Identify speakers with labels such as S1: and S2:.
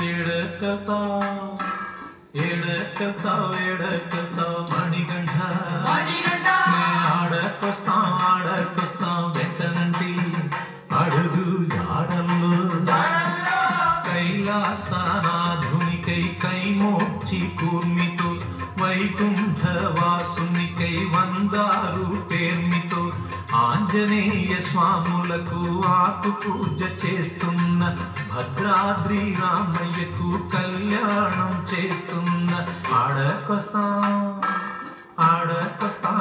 S1: எடுக்கத்தா எடுக்கத்தா எடுக்கத்தா மணிகண்டா. ஆட கொஸ்தா ஆட கொஸ்தா வெட்டனண்டி అడుగు ఆంజనేయ స్వాములకు ఆకు పూజ చేస్తున్న భద్రాద్రి రామయ్యకు కళ్యాణం చేస్తున్న ఆడకసా ఆడకొస్తాం